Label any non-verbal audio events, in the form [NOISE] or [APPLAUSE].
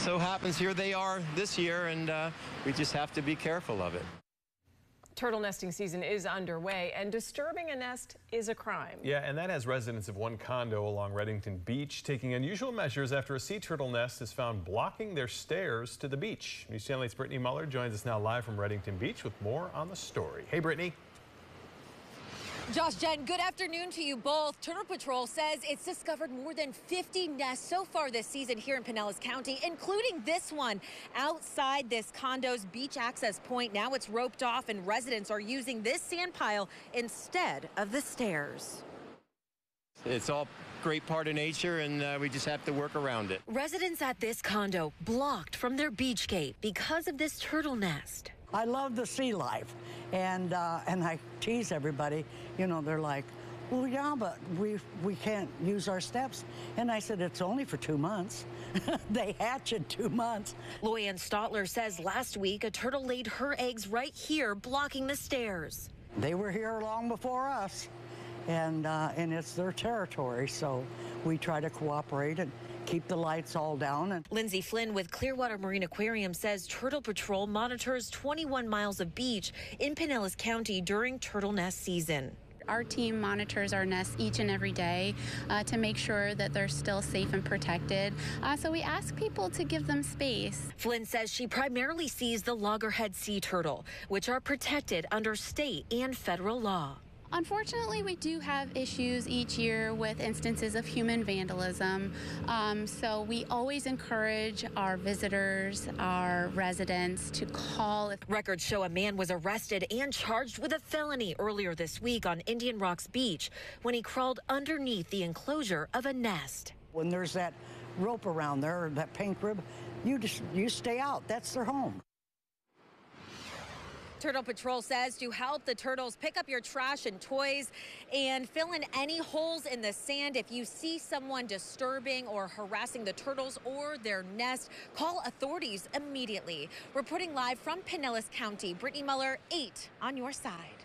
So happens here they are this year, and uh, we just have to be careful of it. Turtle nesting season is underway, and disturbing a nest is a crime. Yeah, and that has residents of one condo along Redington Beach taking unusual measures after a sea turtle nest is found blocking their stairs to the beach. News Channel 8's Brittany Muller joins us now live from Redington Beach with more on the story. Hey, Brittany. Josh, Jen, good afternoon to you both. Turtle Patrol says it's discovered more than 50 nests so far this season here in Pinellas County, including this one outside this condo's beach access point. Now it's roped off and residents are using this sand pile instead of the stairs. It's all great part of nature and uh, we just have to work around it. Residents at this condo blocked from their beach gate because of this turtle nest. I love the sea life. And, uh, and I tease everybody, you know, they're like, well, yeah, but we, we can't use our steps. And I said, it's only for two months. [LAUGHS] they hatch in two months. Loyanne Stotler says last week a turtle laid her eggs right here, blocking the stairs. They were here long before us, and, uh, and it's their territory, so we try to cooperate and keep the lights all down. And Lindsay Flynn with Clearwater Marine Aquarium says Turtle Patrol monitors 21 miles of beach in Pinellas County during turtle nest season. Our team monitors our nests each and every day uh, to make sure that they're still safe and protected. Uh, so we ask people to give them space. Flynn says she primarily sees the loggerhead sea turtle, which are protected under state and federal law. Unfortunately, we do have issues each year with instances of human vandalism. Um, so we always encourage our visitors, our residents to call. Records show a man was arrested and charged with a felony earlier this week on Indian Rocks Beach when he crawled underneath the enclosure of a nest. when there's that rope around there, that pink rib, you just you stay out. That's their home. Turtle Patrol says to help the turtles pick up your trash and toys and fill in any holes in the sand. If you see someone disturbing or harassing the turtles or their nest, call authorities immediately. Reporting live from Pinellas County, Brittany Muller, 8 on your side.